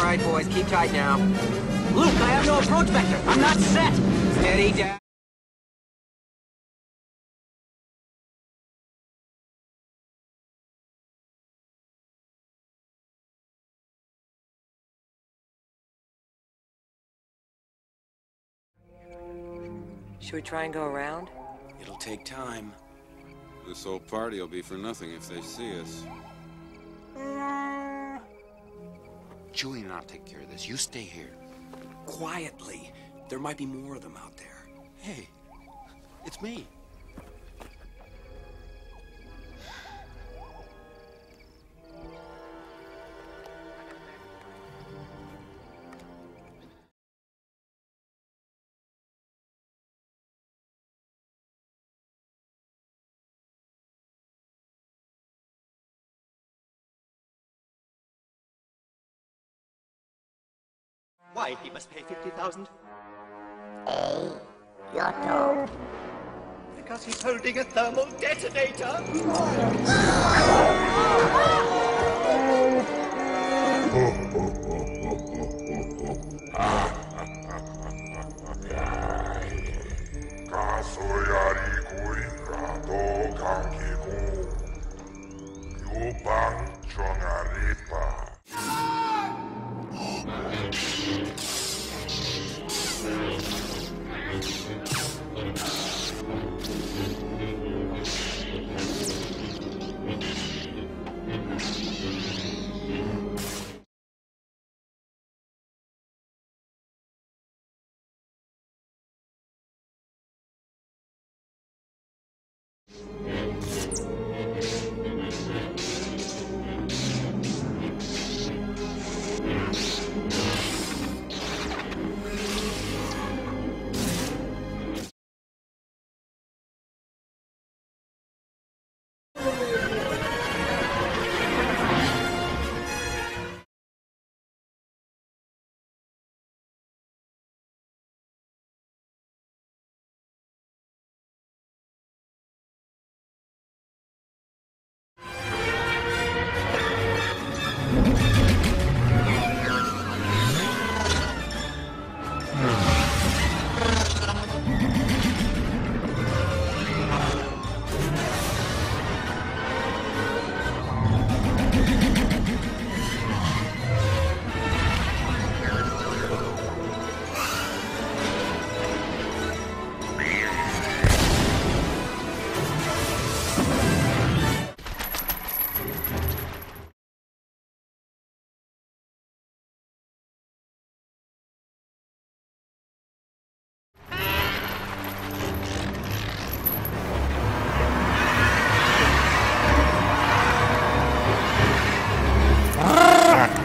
All right, boys, keep tight now. Luke, I have no approach vector. I'm not set. Steady down. Should we try and go around? It'll take time. This whole party will be for nothing if they see us. Chewie and I'll take care of this. You stay here. Quietly. There might be more of them out there. Hey, it's me. Why, he must pay 50,000? Hey, Lotto. Because he's holding a thermal detonator. 가 Yeah.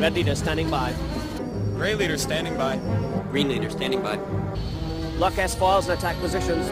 Red leader standing by. Gray leader standing by. Green leader standing by. Luck S-foils and attack positions.